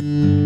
you